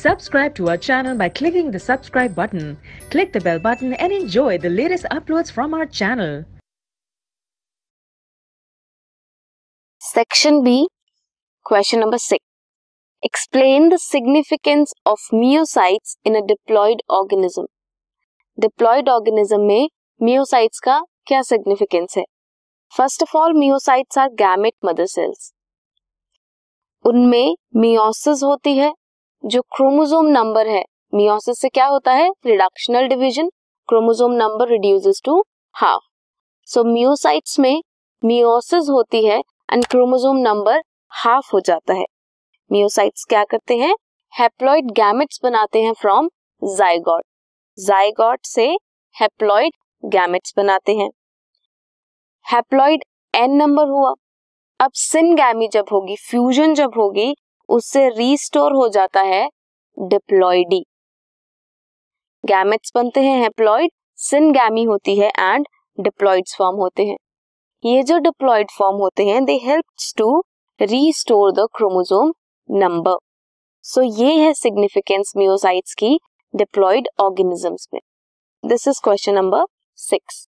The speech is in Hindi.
Subscribe to our channel by clicking the subscribe button. Click the bell button and enjoy the latest uploads from our channel. Section B, question number 6. Explain the significance of myocytes in a diploid organism. Diploid organism में myocytes का क्या significance है? First of all, myocytes are gamete mother cells. उनमें मियोसिस होती है जो क्रोमोसोम नंबर है मियोसिस से क्या होता है? Reductional division chromosome number reduces to half so meiocytes में मियोसिस होती है एंड क्रोमोसोम नंबर हाफ़ हो जाता है. मियोसाइट्स क्या करते हैं? हैप्लॉइड गैमेट्स बनाते हैं फ्रॉम जाइगॉट जाइगॉट से हैप्लॉइड गैमेट्स बनाते हैं. हैप्लॉइड एन नंबर हुआ. अब सिनगैमी जब होगी फ्यूजन जब होगी उससे रीस्टोर हो जाता है डिप्लॉइडी गैमेट्स बनते हैं हैप्लॉइड सिनगैमी होती है एंड डिप्लॉइड्स फॉर्म होते हैं. ये जो डिप्लॉइड फॉर्म होते हैं they help to restore the chromosome number so ये है सिग्निफिकेंस मियोसाइट्स की डिप्लॉइड ऑर्गेनिजम्स में. This is question number six